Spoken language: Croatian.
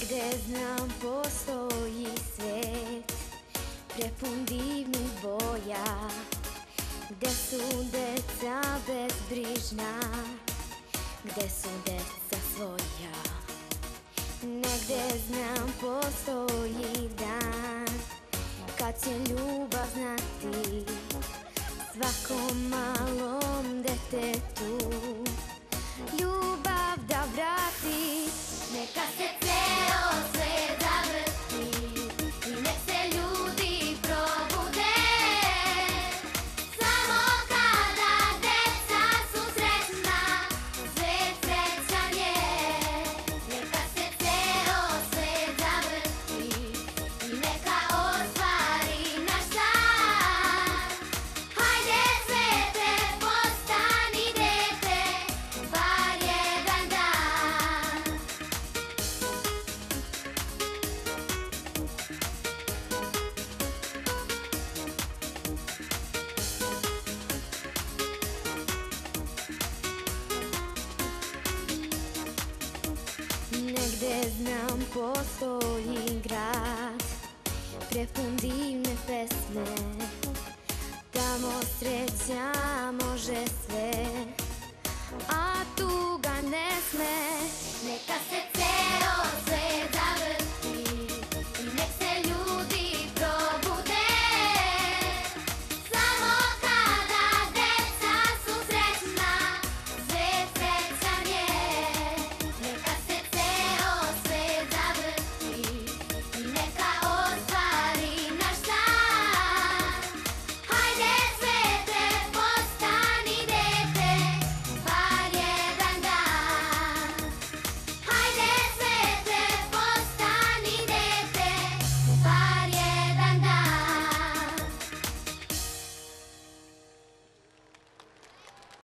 Negde znam postoji svet Prepun divnih boja Gde su deca bezbrižna Gde su deca svoja. Negde znam postoji dan Kad će ljubav znati Svakom malom detetu Negde znam postoji grad. Prepun divne